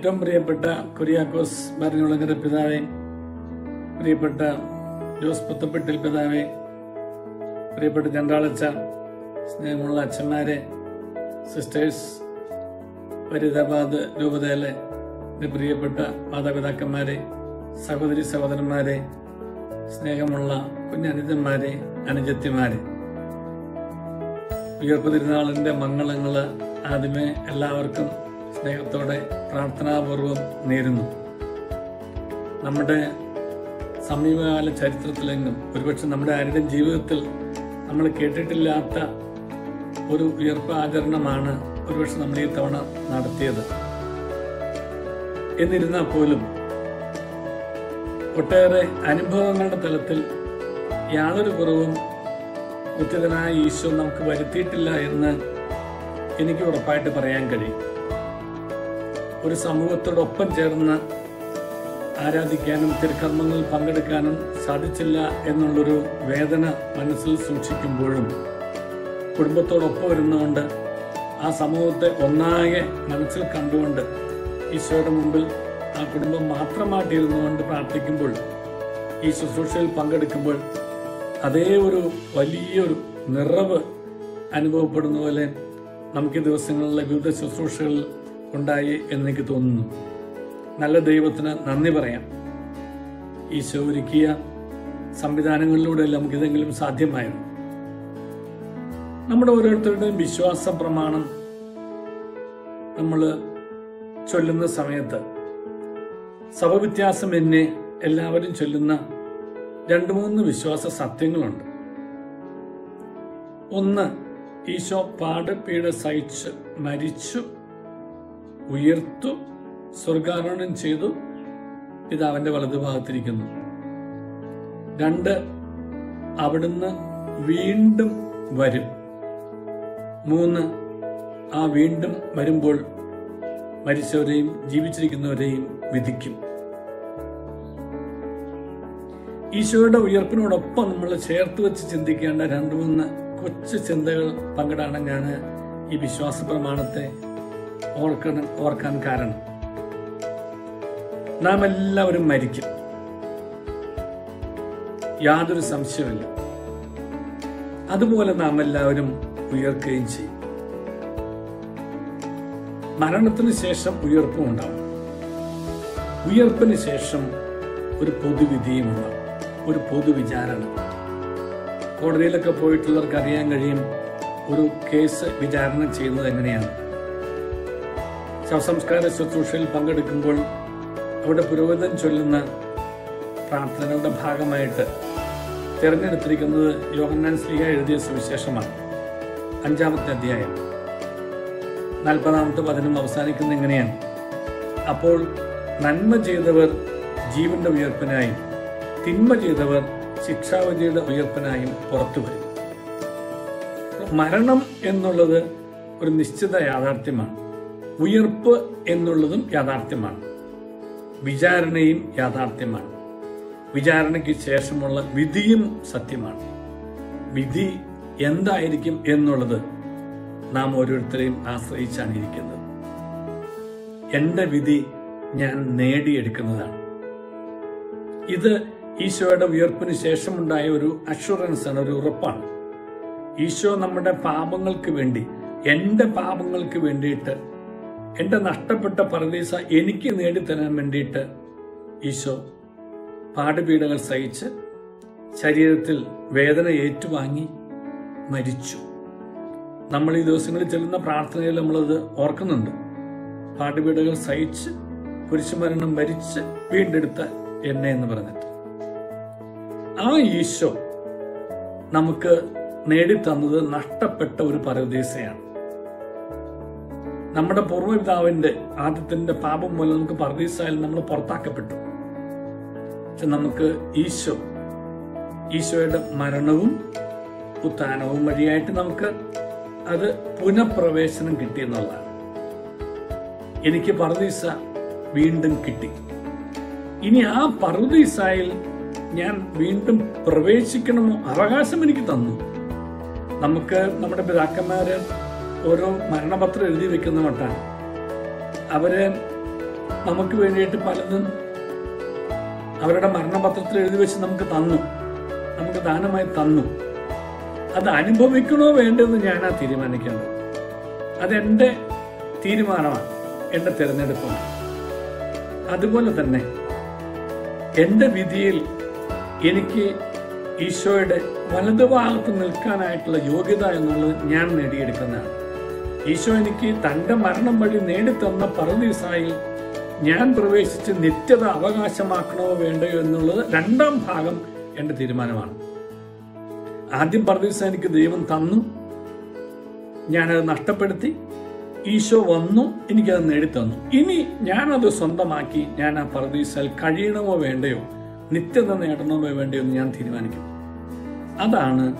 ഏറ്റവും പ്രിയപ്പെട്ട കുര്യാക്കോസ് ഭരണുളങ്ങര പിതാവെ പ്രിയപ്പെട്ട ജോസ് പുത്തപ്പെട്ടിൽ പിതാവെ പ്രിയപ്പെട്ട ചണ്ടാളച്ച സ്നേഹമുള്ള അച്ഛന്മാരെ സിസ്റ്റേഴ്സ് ഫരീദാബാദ് രൂപതയിലെ പ്രിയപ്പെട്ട മാതാപിതാക്കന്മാരെ സഹോദരി സഹോദരന്മാരെ സ്നേഹമുള്ള കുഞ്ഞനുജന്മാരെ അനുജത്തിമാരെ. തിരുനാളിന്റെ മംഗളങ്ങൾ ആദ്യമേ എല്ലാവർക്കും സ്നേഹത്തോടെ പ്രാർത്ഥനാപൂർവം നേരുന്നു. നമ്മുടെ സമീപകാല ചരിത്രത്തിലെങ്ങും ഒരുപക്ഷെ നമ്മുടെ ആരുടെയും ജീവിതത്തിൽ നമ്മൾ കേട്ടിട്ടില്ലാത്ത ഒരു ഉയർപ്പ് ആചരണമാണ് ഒരുപക്ഷെ നമ്മൾ ഈ തവണ നടത്തിയത്. എന്നിരുന്നാൽ പോലും ഒട്ടേറെ അനുഭവങ്ങളുടെ തലത്തിൽ യാതൊരു കുറവും ഉച്ചതനായ ഈശോ നമുക്ക് വരുത്തിയിട്ടില്ല എന്ന് എനിക്ക് ഉറപ്പായിട്ട് പറയാൻ കഴിയും. ഒരു സമൂഹത്തോടൊപ്പം ചേർന്ന് ആരാധിക്കാനും തിരുക്കർമ്മങ്ങളിൽ പങ്കെടുക്കാനും സാധിച്ചില്ല എന്നുള്ളൊരു വേദന മനസ്സിൽ സൂക്ഷിക്കുമ്പോഴും കുടുംബത്തോടൊപ്പം വരുന്നതുകൊണ്ട് ആ സമൂഹത്തെ ഒന്നാകെ മനസ്സിൽ കണ്ടുകൊണ്ട് ഈശോയുടെ മുമ്പിൽ ആ കുടുംബം മാത്രമായിട്ട് ഇരുന്നുകൊണ്ട് പ്രാർത്ഥിക്കുമ്പോൾ ഈ ശുശ്രൂഷയിൽ പങ്കെടുക്കുമ്പോൾ അതേ ഒരു വലിയൊരു നിറവ് അനുഭവപ്പെടുന്ന പോലെ നമുക്ക് ദിവസങ്ങളിലെ വിവിധ ശുശ്രൂഷകളിൽ ഉണ്ടായി എന്നെനിക്ക് തോന്നുന്നു. നല്ല ദൈവത്തിന് നന്ദി പറയാം. ഈശോ ഒരുക്കിയ സംവിധാനങ്ങളിലൂടെ നമുക്ക് ഇതെങ്കിലും സാധ്യമായിരുന്നു നമ്മുടെ ഓരോരുത്തരുടെയും വിശ്വാസ പ്രമാണം നമ്മൾ ചൊല്ലുന്ന സമയത്ത് സഭവ്യത്യാസം എന്നെ എല്ലാവരും ചൊല്ലുന്ന രണ്ട് മൂന്ന് വിശ്വാസ സത്യങ്ങളുണ്ട്. ഒന്ന് ഈശോ പാടപ്പീട സഹിച്ച് മരിച്ചു ഉയർത്തു സ്വർഗാരോഹണം ചെയ്തു പിതാവിന്റെ വലതുഭാഗത്തിരിക്കുന്നു. രണ്ട് അവിടുന്ന് വീണ്ടും വരും. മൂന്ന് ആ വീണ്ടും വരുമ്പോൾ മരിച്ചവരെയും ജീവിച്ചിരിക്കുന്നവരെയും വിധിക്കും. ഈശോയുടെ ഉയർപ്പിനോടൊപ്പം നമ്മൾ ചേർത്ത് വെച്ച് ചിന്തിക്കേണ്ട രണ്ടു മൂന്ന് കൊച്ചു ചിന്തകൾ പങ്കിടാണ് ഈ വിശ്വാസ പ്രമാണത്തെ ഓർക്കണം ഓർക്കാൻ കാരണം. നാം എല്ലാവരും മരിക്കും. യാതൊരു സംശയമില്ല അതുപോലെ നാം എല്ലാവരും ഉയർക്കുകയും ചെയ്യും. മരണത്തിന് ശേഷം ഉയർപ്പും ഉണ്ടാവും. ഉയർപ്പിന് ശേഷം ഒരു പൊതുവിധിയും ഉണ്ടാവും. ഒരു പൊതുവിചാരണ. കോടതിയിലൊക്കെ പോയിട്ടുള്ളവർക്ക് അറിയാൻ കഴിയും ഒരു കേസ് വിചാരണ ചെയ്യുന്നത് എങ്ങനെയാണ്? ശവസംസ്കാര ശുശ്രൂഷയിൽ പങ്കെടുക്കുമ്പോൾ അവിടെ പുരോഹിതൻ ചൊല്ലുന്ന പ്രാർത്ഥനകളുടെ ഭാഗമായിട്ട് തിരഞ്ഞെടുത്തിരിക്കുന്നത് യോഹന്നാൻ സ്ലീഹ എഴുതിയ സുവിശേഷമാണ്. അഞ്ചാമത്തെ അധ്യായം. നാൽപ്പതാമത്തെ പതിനും അവസാനിക്കുന്നത് എങ്ങനെയാണ് അപ്പോൾ നന്മ ചെയ്തവർ ജീവന്റെ ഉയർപ്പിനായും തിന്മ ചെയ്തവർ ശിക്ഷാവിധിയുടെ ഉയർപ്പിനായും പുറത്തു വരും. മരണം എന്നുള്ളത് ഒരു നിശ്ചിത യാഥാർത്ഥ്യമാണ്. ഉയർപ്പ് എന്നുള്ളതും യാഥാർത്ഥ്യമാണ്. വിചാരണയും യാഥാർത്ഥ്യമാണ്. വിചാരണയ്ക്ക് ശേഷമുള്ള വിധിയും സത്യമാണ്. വിധി എന്തായിരിക്കും എന്നുള്ളത് നാം ഓരോരുത്തരെയും ആശ്രയിച്ചാണ് ഇരിക്കുന്നത്. എന്റെ വിധി ഞാൻ നേടിയെടുക്കുന്നതാണ്. ഇത് ഈശോയുടെ ഉയർപ്പിന് ശേഷമുണ്ടായ ഒരു അഷുറൻസ് ആണ് ഒരു ഉറപ്പാണ്. ഈശോ നമ്മുടെ പാപങ്ങൾക്ക് വേണ്ടി എന്റെ പാപങ്ങൾക്ക് വേണ്ടിയിട്ട് എന്റെ നഷ്ടപ്പെട്ട പരദീസ എനിക്ക് നേടിത്തരാൻ വേണ്ടിയിട്ട് ഈശോ പാടുപീഡകൾ സഹിച്ച് ശരീരത്തിൽ വേദന ഏറ്റുവാങ്ങി മരിച്ചു. നമ്മൾ ഈ ദിവസങ്ങളിൽ ചെല്ലുന്ന പ്രാർത്ഥനയിൽ നമ്മളത് ഓർക്കുന്നുണ്ട്. പാട്ടുപീടുകൾ സഹിച്ച് കുരിശുമരണം മരിച്ച് വീണ്ടെടുത്ത എന്നെ എന്ന് പറഞ്ഞിട്ട്. ആ ഈശോ നമുക്ക് നേടിത്തന്നത് നഷ്ടപ്പെട്ട ഒരു പരദേശയാണ് നമ്മുടെ പൂർവപിതാവിന്റെ ആദ്യത്തിന്റെ പാപം മൂലം നമുക്ക് പരദീസായാൽ നമ്മൾ പുറത്താക്കപ്പെട്ടു. പക്ഷെ നമുക്ക് ഈശോ ഈശോയുടെ മരണവും ഉത്ഥാനവും വഴിയായിട്ട് നമുക്ക് അത് പുനഃപ്രവേശനം കിട്ടി എന്നുള്ളതാണ്. എനിക്ക് പർദീസ വീണ്ടും കിട്ടി. ഇനി ആ പർദീസായിൽ ഞാൻ വീണ്ടും പ്രവേശിക്കണമോ അവകാശം എനിക്ക് തന്നു. നമുക്ക് നമ്മുടെ പിതാക്കന്മാര് ഓരോ മരണപത്രം എഴുതി വെക്കുന്ന അവരെ നമുക്ക് വേണ്ടിയിട്ട് പലതും അവരുടെ മരണപത്രത്തിൽ എഴുതി വെച്ച് നമുക്ക് തന്നു. നമുക്ക് ദാനമായി തന്നു. അത് അനുഭവിക്കണോ വേണ്ടെന്ന് ഞാനാ തീരുമാനിക്കേണ്ടത്. അതെന്റെ തീരുമാനമാണ് എന്റെ തിരഞ്ഞെടുപ്പാണ്. അതുപോലെ തന്നെ എന്റെ വിധിയിൽ എനിക്ക് ഈശോയുടെ വലതുഭാഗത്ത് നിൽക്കാനായിട്ടുള്ള യോഗ്യത എന്നുള്ളത് ഞാൻ നേടിയെടുക്കുന്നതാണ്. ഈശോ എനിക്ക് തന്റെ മരണം വഴി നേടിത്തന്ന പറദീസായി ഞാൻ പ്രവേശിച്ച് നിത്യത അവകാശമാക്കണോ വേണ്ടയോ എന്നുള്ളത് രണ്ടാം ഭാഗം എന്റെ തീരുമാനമാണ്. ആദ്യം പറദീസ എനിക്ക് ദൈവം തന്നു. ഞാനത് നഷ്ടപ്പെടുത്തി. ഈശോ വന്നു എനിക്കത് നേടിത്തന്നു. ഇനി ഞാനത് സ്വന്തമാക്കി ഞാൻ ആ പറദീസാൽ കഴിയണമോ വേണ്ടയോ നിത്യത നേടണമോ വേണ്ടയോ എന്ന് ഞാൻ തീരുമാനിക്കും. അതാണ്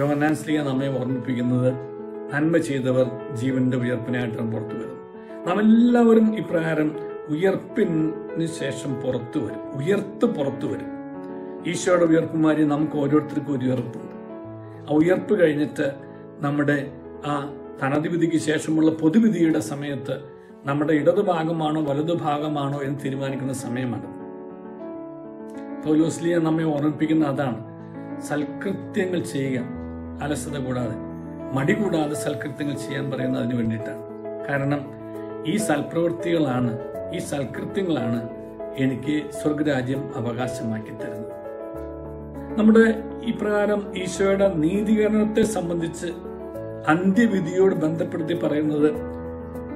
യോഗനാൻ സ്ലീഹ നമ്മെ ഓർമ്മിപ്പിക്കുന്നത്. നന്മ ചെയ്തവർ ജീവന്റെ ഉയർപ്പിനായിട്ട് പുറത്തു വരും നാം എല്ലാവരും ഇപ്രകാരം ഉയർപ്പിന് ശേഷം പുറത്തു വരും. ഉയർത്ത് പുറത്തു വരും. ഈശോയുടെ ഉയർപ്പുമാരി നമുക്ക് ഓരോരുത്തർക്കും ഒരു ഉയർപ്പുണ്ട്. ആ ഉയർപ്പ് കഴിഞ്ഞിട്ട് നമ്മുടെ ആ തനതിവിധിക്ക് ശേഷമുള്ള പൊതുവിധിയുടെ സമയത്ത് നമ്മുടെ ഇടതുഭാഗമാണോ വലതുഭാഗമാണോ എന്ന് തീരുമാനിക്കുന്ന സമയമാണ് പൗലോസ്ലിയ നമ്മെ ഓർമ്മിപ്പിക്കുന്ന അതാണ് സൽകൃത്യങ്ങൾ ചെയ്യുക അലസത കൂടാതെ. മടി കൂടാതെ സൽകൃത്യങ്ങൾ ചെയ്യാൻ പറയുന്നത് അതിന് വേണ്ടിയിട്ടാണ്. കാരണം ഈ സൽപ്രവൃത്തികളാണ് ഈ സൽകൃത്യങ്ങളാണ് എനിക്ക് സ്വർഗരാജ്യം അവകാശമാക്കി തരുന്നത്. നമ്മുടെ ഇപ്രകാരം ഈശോയുടെ നീതീകരണത്തെ സംബന്ധിച്ച് അന്ത്യവിധിയോട് ബന്ധപ്പെടുത്തി പറയുന്നത്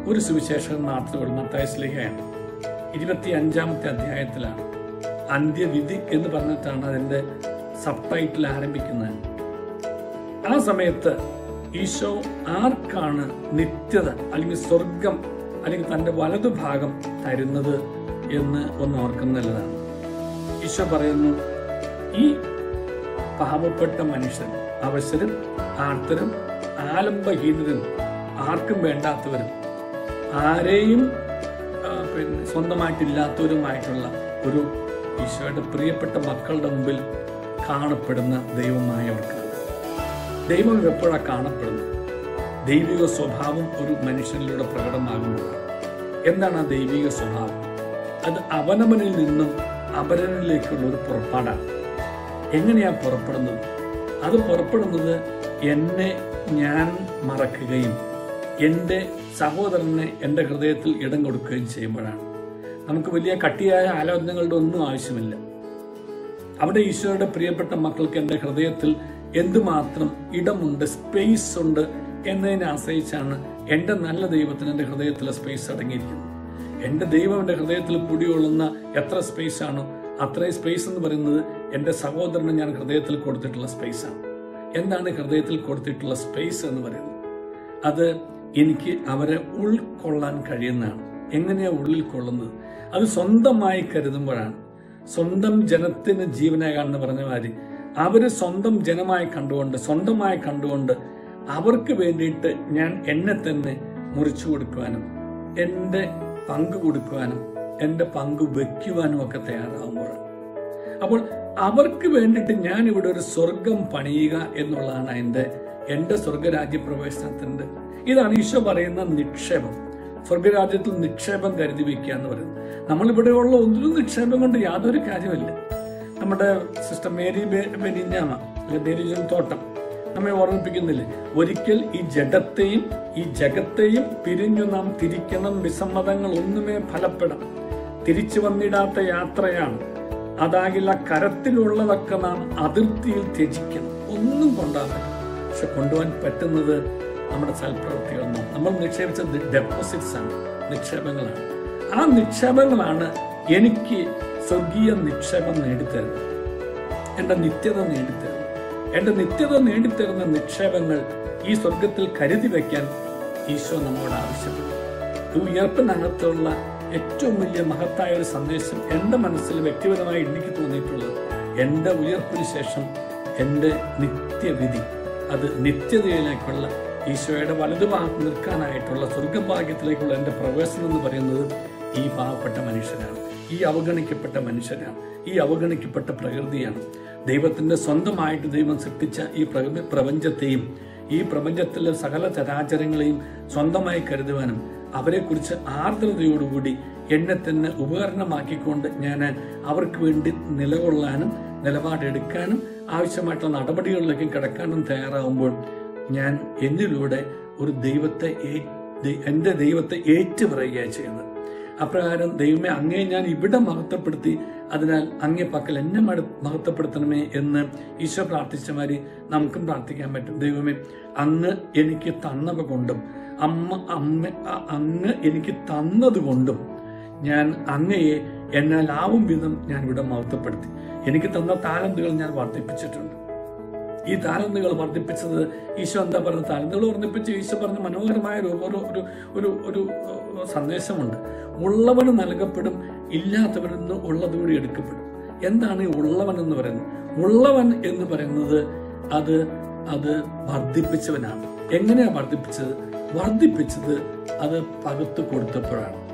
ഒരു സുവിശേഷം നാട്ടിലുള്ള മത്തായസ്ലിഹയാണ് ഇരുപത്തി അഞ്ചാമത്തെ അധ്യായത്തിലാണ്. അന്ത്യവിധി എന്ന് പറഞ്ഞിട്ടാണ് അതിന്റെ സബ് ടൈറ്റിൽ ആരംഭിക്കുന്നത്. ആ സമയത്ത് ഈശോ ആർക്കാണ് നിത്യത അല്ലെങ്കിൽ സ്വർഗം അല്ലെങ്കിൽ തന്റെ വലതുഭാഗം തരുന്നത് എന്ന് ഒന്ന് ഓർക്കുന്ന നല്ലതാണ്. ഈശോ പറയുന്നു ഈ പാവപ്പെട്ട മനുഷ്യൻ അവശരും ആർത്തരും ആലംബഹീനരും ആർക്കും വേണ്ടാത്തവരും ആരെയും പിന്നെ സ്വന്തമായിട്ടില്ലാത്തവരുമായിട്ടുള്ള ഒരു ഈശോയുടെ പ്രിയപ്പെട്ട മക്കളുടെ മുമ്പിൽ കാണപ്പെടുന്ന ദൈവമായവർക്ക് ദൈവം എപ്പോഴാണ് കാണപ്പെടുന്നത്? ദൈവിക സ്വഭാവം ഒരു മനുഷ്യനിലൂടെ പ്രകടമാകുമ്പോൾ എന്താണ് ആ ദൈവിക സ്വഭാവം? അത് അവനവനിൽ നിന്നും അപരനിലേക്കുള്ള ഒരു പുറപ്പാടാണ് എങ്ങനെയാ പുറപ്പെടുന്നത്? അത് പുറപ്പെടുന്നത് എന്നെ ഞാൻ മറക്കുകയും എന്റെ സഹോദരനെ എന്റെ ഹൃദയത്തിൽ ഇടം കൊടുക്കുകയും ചെയ്യുമ്പോഴാണ്. നമുക്ക് വലിയ കട്ടിയായ ആലോചനകളുടെ ഒന്നും ആവശ്യമില്ല. അവിടെ ഈശോയുടെ പ്രിയപ്പെട്ട മക്കൾക്ക് എന്റെ ഹൃദയത്തിൽ എന്തുമാത്രം ഇടമുണ്ട് സ്പേസ് ഉണ്ട് എന്നതിനെ ആശ്രയിച്ചാണ് എന്റെ നല്ല ദൈവത്തിന് എന്റെ ഹൃദയത്തിലെ സ്പേസ് അടങ്ങിയിരിക്കുന്നത്. എന്റെ ദൈവം എന്റെ ഹൃദയത്തിൽ കുടികൊള്ളുന്ന എത്ര സ്പേസ് ആണോ അത്രയും സ്പേസ് എന്ന് പറയുന്നത് എന്റെ സഹോദരന് ഞാൻ ഹൃദയത്തിൽ കൊടുത്തിട്ടുള്ള സ്പേസ് ആണ്. എന്താണ് ഹൃദയത്തിൽ കൊടുത്തിട്ടുള്ള സ്പേസ് എന്ന് പറയുന്നത്? അത് എനിക്ക് അവരെ ഉൾക്കൊള്ളാൻ കഴിയുന്നതാണ്. എങ്ങനെയാ ഉള്ളിൽ കൊള്ളുന്നത്? അത് സ്വന്തമായി കരുതുമ്പോഴാണ്. സ്വന്തം ജനത്തിന് ജീവനേകാണെന്ന് പറഞ്ഞ മാതിരി അവർ സ്വന്തം ജനമായി കണ്ടുകൊണ്ട് സ്വന്തമായി കണ്ടുകൊണ്ട് അവർക്ക് വേണ്ടിയിട്ട് ഞാൻ എന്നെ തന്നെ മുറിച്ചു കൊടുക്കുവാനും എന്റെ പങ്ക് കൊടുക്കുവാനും എന്റെ പങ്ക് വയ്ക്കുവാനും ഒക്കെ തയ്യാറാവുമ്പോൾ. അപ്പോൾ അവർക്ക് വേണ്ടിയിട്ട് ഞാൻ ഇവിടെ ഒരു സ്വർഗം പണിയുക എന്നുള്ളതാണ് എന്റെ എന്റെ സ്വർഗരാജ്യ പ്രവേശനത്തിന്റെ ഇതാണ് ഈശോ പറയുന്ന നിക്ഷേപം. സ്വർഗരാജ്യത്തിൽ നിക്ഷേപം കരുതി വയ്ക്കുക എന്ന് പറയുന്നത്. നമ്മളിവിടെയുള്ള ഒന്നിലും നിക്ഷേപം കൊണ്ട് യാതൊരു കാര്യമില്ല നമ്മുടെ സിസ്റ്റർ മേരി ബെനിഞ്ഞാമ അല്ലെ മേരി തോട്ടം നമ്മെ ഓർമ്മിപ്പിക്കുന്നില്ലേ? ഒരിക്കൽ ഈ ജഡത്തെയും ഈ ജഗത്തെയും പിരിഞ്ഞു നാം തിരിക്കണം. വിസമ്മതങ്ങൾ ഒന്നുമേ ഫലപ്പെടാം. തിരിച്ചു വന്നിടാത്ത യാത്രയാണ്. അതാകില്ല കരത്തിലുള്ളതൊക്കെ നാം അതിർത്തിയിൽ ത്യജിക്കണം. ഒന്നും കൊണ്ടാകാൻ പക്ഷെ കൊണ്ടുപോകാൻ പറ്റുന്നത് നമ്മുടെ സൽപ്രവൃത്തികളൊന്നും. നമ്മൾ നിക്ഷേപിച്ച ഡെപ്പോസിറ്റ്സ് ആണ് നിക്ഷേപങ്ങളാണ്. ആ നിക്ഷേപങ്ങളാണ് എനിക്ക് സ്വർഗീയ നിക്ഷേപം നേടിത്തരുന്നത് എന്റെ നിത്യത നേടിത്തരുന്നു. എന്റെ നിത്യത നേടിത്തരുന്ന നിക്ഷേപങ്ങൾ ഈ സ്വർഗത്തിൽ കരുതി വയ്ക്കാൻ ഈശോ നമ്മോട് ആവശ്യപ്പെടുന്നു ഈ ഉയർപ്പിനകത്തുള്ള ഏറ്റവും വലിയ മഹത്തായ ഒരു സന്ദേശം എന്റെ മനസ്സിൽ വ്യക്തിപരമായി എനിക്ക് തോന്നിയിട്ടുള്ളത് എന്റെ ഉയർപ്പിന് ശേഷം എന്റെ നിത്യവിധി. അത് നിത്യതയിലേക്കുള്ള ഈശോയുടെ വലതുഭാഗത്ത് നിൽക്കാനായിട്ടുള്ള സ്വർഗഭാഗ്യത്തിലേക്കുള്ള എന്റെ പ്രവേശനം എന്ന് പറയുന്നത് ഈ പാവപ്പെട്ട മനുഷ്യരാണ് ഈ അവഗണിക്കപ്പെട്ട മനുഷ്യനാണ്. ഈ അവഗണിക്കപ്പെട്ട പ്രകൃതിയാണ്. ദൈവത്തിന്റെ സ്വന്തമായിട്ട് ദൈവം സൃഷ്ടിച്ച ഈ പ്രപഞ്ചത്തെയും ഈ പ്രപഞ്ചത്തിലെ സകല ചരാചരങ്ങളെയും സ്വന്തമായി കരുതുവാനും അവരെക്കുറിച്ച് ആർദ്രതയോടുകൂടി എന്നെ തന്നെ ഉപകരണമാക്കിക്കൊണ്ട് ഞാൻ അവർക്ക് വേണ്ടി നിലകൊള്ളാനും നിലപാടെടുക്കാനും ആവശ്യമായിട്ടുള്ള നടപടികളിലേക്ക് കിടക്കാനും തയ്യാറാവുമ്പോൾ ഞാൻ എന്നിലൂടെ ഒരു ദൈവത്തെ എന്റെ ദൈവത്തെ ഏറ്റുപറയുകയാണ് ചെയ്യുന്നത്. അപ്രകാരം ദൈവമേ അങ്ങേ ഞാൻ ഇവിടെ മഹത്വപ്പെടുത്തി. അതിനാൽ അങ്ങേ പക്കൽ എന്നെ മഹത്വപ്പെടുത്തണമേ എന്ന് ഈശോ പ്രാർത്ഥിച്ച മാതിരി നമുക്കും പ്രാർത്ഥിക്കാൻ പറ്റും. ദൈവമേ അങ്ങ് എനിക്ക് തന്നവ കൊണ്ടും അമ്മ അമ്മ അങ്ങ് എനിക്ക് തന്നതുകൊണ്ടും ഞാൻ അങ്ങയെ എന്നാലാവും വിധം ഞാൻ ഇവിടെ മഹത്വപ്പെടുത്തി. എനിക്ക് തന്ന താലന്തുകൾ ഞാൻ വർദ്ധിപ്പിച്ചിട്ടുണ്ട്. ഈ താരന്തുകൾ വർദ്ധിപ്പിച്ചത് ഈശോ എന്താ പറഞ്ഞ താരന്തുകൾ വർദ്ധിപ്പിച്ച് ഈശോ പറഞ്ഞ മനോഹരമായ ഒരു ഒരു ഒരു ഒരു സന്ദേശമുണ്ട്. ഉള്ളവന് നൽകപ്പെടും ഇല്ലാത്തവരിൽ നിന്ന് ഉള്ളതുകൂടി എടുക്കപ്പെടും. എന്താണ് ഈ ഉള്ളവൻ എന്ന് പറയുന്നത്? ഉള്ളവൻ എന്ന് പറയുന്നത് അത് അത് വർദ്ധിപ്പിച്ചവനാണ്. എങ്ങനെയാണ് വർദ്ധിപ്പിച്ചത്? വർദ്ധിപ്പിച്ചത് അത് പകുത്തു കൊടുത്തപ്പോഴാണ്.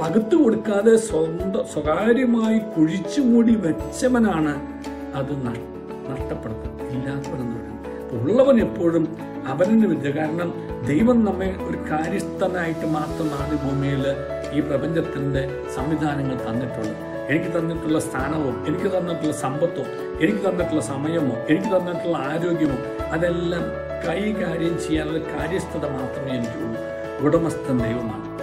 പകുത്തു കൊടുക്കാതെ സ്വന്തം സ്വകാര്യമായി കുഴിച്ചു മൂടി വെച്ചവനാണ് അത് നഷ്- നഷ്ടപ്പെടുത്തുന്നത് പറയുന്നത് ഉള്ളവൻ എപ്പോഴും അവനെ വിദ്യ. കാരണം ദൈവം നമ്മെ ഒരു കാര്യസ്ഥനായിട്ട് മാത്രമാണ് ഭൂമിയിൽ ഈ പ്രപഞ്ചത്തിന്റെ സംവിധാനങ്ങൾ തന്നിട്ടുള്ളത്. എനിക്ക് തന്നിട്ടുള്ള സ്ഥാനവും എനിക്ക് തന്നിട്ടുള്ള സമ്പത്തോ എനിക്ക് തന്നിട്ടുള്ള സമയമോ എനിക്ക് തന്നിട്ടുള്ള ആരോഗ്യമോ അതെല്ലാം കൈകാര്യം ചെയ്യാനുള്ള കാര്യസ്ഥത മാത്രമേ എനിക്കുള്ളൂ. ഉടമസ്ഥൻ ദൈവമാണ്.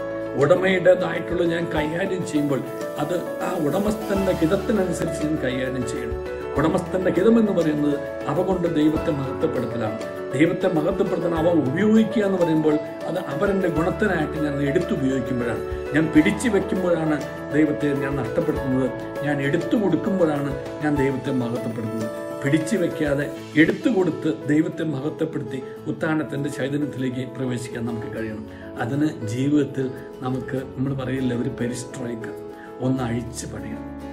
ഉടമയുടേതായിട്ടുള്ള ഞാൻ കൈകാര്യം ചെയ്യുമ്പോൾ അത് ആ ഉടമസ്ഥന്റെ ഹിതത്തിനനുസരിച്ച് ഞാൻ കൈകാര്യം ചെയ്യണം. ഉടമസ്ഥന്റെ ഹിതം എന്ന് പറയുന്നത് അവ കൊണ്ട് ദൈവത്തെ മഹത്വപ്പെടുത്തലാണ്. ദൈവത്തെ മഹത്വപ്പെടുത്താൻ അവ ഉപയോഗിക്കുക എന്ന് പറയുമ്പോൾ അത് അവരെന്റെ ഗുണത്തിനായിട്ട് ഞാൻ എടുത്തുപയോഗിക്കുമ്പോഴാണ് ഞാൻ പിടിച്ചു വെക്കുമ്പോഴാണ് ദൈവത്തെ ഞാൻ നഷ്ടപ്പെടുത്തുന്നത്. ഞാൻ എടുത്തു കൊടുക്കുമ്പോഴാണ് ഞാൻ ദൈവത്തെ മഹത്വപ്പെടുത്തുന്നത്. പിടിച്ചു വെക്കാതെ എടുത്തു കൊടുത്ത് ദൈവത്തെ മഹത്വപ്പെടുത്തി ഉത്താനത്തിന്റെ ചൈതന്യത്തിലേക്ക് പ്രവേശിക്കാൻ നമുക്ക് കഴിയണം. അതിന് ജീവിതത്തിൽ നമുക്ക് നമ്മൾ പറയില്ല ഒരു പെരിസ്ട്രൈക്ക്. ഒന്ന് അഴിച്ചു പണിയണം.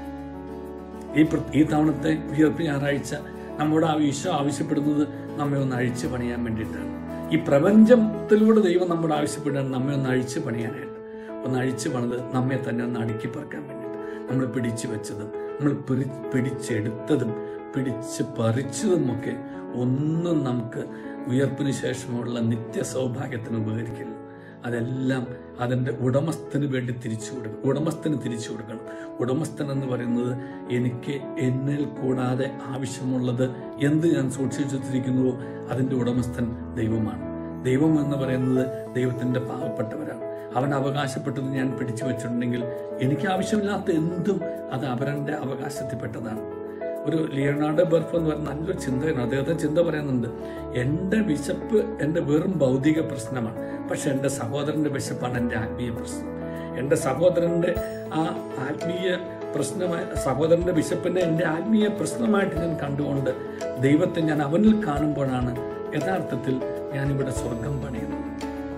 ഈ ഈ തവണത്തെ ഉയർപ്പ് ഞായറാഴ്ച നമ്മുടെ ആ ഈശോ ആവശ്യപ്പെടുന്നത് നമ്മെ ഒന്ന് അഴിച്ചു പണിയാൻ വേണ്ടിയിട്ടാണ്. ഈ പ്രപഞ്ചത്തിലൂടെ ദൈവം നമ്മോട് ആവശ്യപ്പെടുകയാണ് നമ്മെ ഒന്ന് അഴിച്ചു പണിയാനായിട്ട്. ഒന്ന് അഴിച്ചു പണിത് നമ്മെ തന്നെ ഒന്ന് അടുക്കി പറക്കാൻ വേണ്ടിയിട്ട്. നമ്മൾ പിടിച്ചു വെച്ചതും നമ്മൾ പിടി- പിടിച്ചെടുത്തതും പിടിച്ച് പറിച്ചതുമൊക്കെ ഒന്നും നമുക്ക് ഉയർപ്പിന് ശേഷമുള്ള നിത്യ സൗഭാഗ്യത്തിന് ഉപകരിക്കില്ല. അതെല്ലാം അതിന്റെ ഉടമസ്ഥന് വേണ്ടി തിരിച്ചു കൊടുക്കണം ഉടമസ്ഥന് തിരിച്ചു കൊടുക്കണം. ഉടമസ്ഥൻ എന്ന് പറയുന്നത് എനിക്ക് എന്നിൽ കൂടാതെ ആവശ്യമുള്ളത് എന്ത് ഞാൻ സൂക്ഷിച്ചു വെച്ചിരിക്കുന്നുവോ അതിന്റെ ഉടമസ്ഥൻ ദൈവമാണ്. ദൈവം എന്ന് പറയുന്നത് ദൈവത്തിന്റെ പാവപ്പെട്ടവരാണ്. അവൻ അവകാശപ്പെട്ടത് ഞാൻ പിടിച്ചു വെച്ചിട്ടുണ്ടെങ്കിൽ എനിക്ക് ആവശ്യമില്ലാത്ത എന്തും അത് അവരന്റെ അവകാശത്തിൽപ്പെട്ടതാണ്. ഒരു ലിയനാർഡോ ബർഫ് എന്ന് പറയുന്ന നല്ലൊരു ചിന്തയാണ് അദ്ദേഹത്തെ ചിന്ത പറയുന്നുണ്ട് എന്റെ വിശപ്പ് എന്റെ വെറും ഭൗതിക പ്രശ്നമാണ്. പക്ഷെ എന്റെ സഹോദരന്റെ വിശപ്പാണ് എന്റെ ആത്മീയ പ്രശ്നം. എന്റെ സഹോദരന്റെ ആ ആത്മീയ പ്രശ്നമായ സഹോദരന്റെ വിശപ്പിനെ എന്റെ ആത്മീയ പ്രശ്നമായിട്ട് ഞാൻ കണ്ടുകൊണ്ട് ദൈവത്തെ ഞാൻ അവനിൽ കാണുമ്പോഴാണ് യഥാർത്ഥത്തിൽ ഞാനിവിടെ സ്വർഗം പണിയുന്നത്.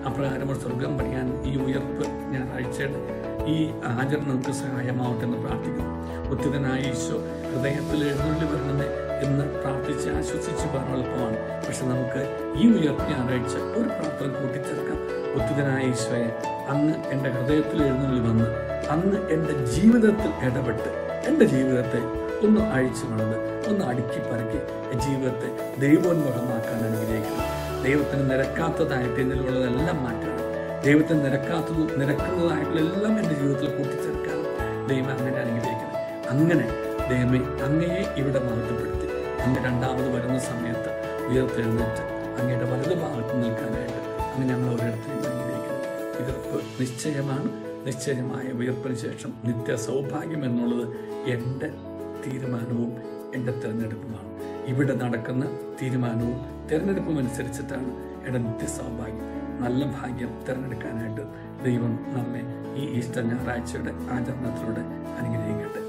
അപ്രകാരം സ്വർഗം പണിയാൻ ഈ ഉയർപ്പ് ഞായറാഴ്ചയുടെ ഈ ആചരണം നമുക്ക് സഹായമാവട്ടെ എന്ന് പ്രാർത്ഥിക്കുന്നു. ഉത്തിതനായ ഈശോ ഹൃദയത്തിൽ എഴുന്നള്ളി വരണമേ എന്ന് പ്രാർത്ഥിച്ച് ആശ്വസിച്ച് പറഞ്ഞ എളുപ്പമാണ് പക്ഷെ നമുക്ക് ഈ ഉയർപ്പ് ഞായറാഴ്ച ഒരു പ്രാർത്ഥന കൂട്ടിച്ചേർക്കാം ഉത്തിതനായ ഈശോയെ അന്ന് എന്റെ ഹൃദയത്തിൽ എഴുന്നള്ളി വന്ന് അന്ന് എന്റെ ജീവിതത്തിൽ ഇടപെട്ട് എന്റെ ജീവിതത്തെ ഒന്ന് അഴിച്ചു കളഞ്ഞ് ഒന്ന് അടുക്കി പറക്കി ജീവിതത്തെ ദൈവോന്മുഖമാക്കാൻ അനുഗ്രഹിക്കണം ദൈവത്തിന് നിരക്കാത്തതായിട്ട് എന്നിലുള്ളതെല്ലാം മാറ്റണം ദൈവത്തിന് നിരക്കാത്തത് നിരക്കുന്നതായിട്ടുള്ള എല്ലാം എന്റെ ജീവിതത്തിൽ കൂട്ടിച്ചേർക്കാനും ദൈവം അങ്ങനെ അനുഗ്രഹിക്കണം. അങ്ങനെ ദൈവമേ അങ്ങയെ ഇവിടെ മഹത്വപ്പെടുത്തി. അങ്ങ് രണ്ടാമത് വരുന്ന സമയത്ത് ഉയർത്തെഴുന്നേറ്റ് അങ്ങയുടെ വലത് ഭാഗത്ത് നിൽക്കാനായിട്ട് അങ്ങ് ഞങ്ങൾ ഓരോരുത്തരെയും അനുഗ്രഹിക്കുന്നു. ഉയർപ്പ് നിശ്ചയമാണ്. നിശ്ചയമായ ഉയർപ്പിന് ശേഷം നിത്യ സൗഭാഗ്യം എന്നുള്ളത് എന്റെ തീരുമാനവും എന്റെ തിരഞ്ഞെടുപ്പുമാണ്. ഇവിടെ നടക്കുന്ന തീരുമാനവും തിരഞ്ഞെടുപ്പും അനുസരിച്ചിട്ടാണ് എട നിത്യ സൗഭാഗ്യം. നല്ല ഭാഗ്യം തിരഞ്ഞെടുക്കാനായിട്ട് ദൈവം നമ്മെ ഈ ഈസ്റ്റർ ഞായറാഴ്ചയുടെ ആചരണത്തിലൂടെ അനുഗ്രഹിക്കട്ടെ.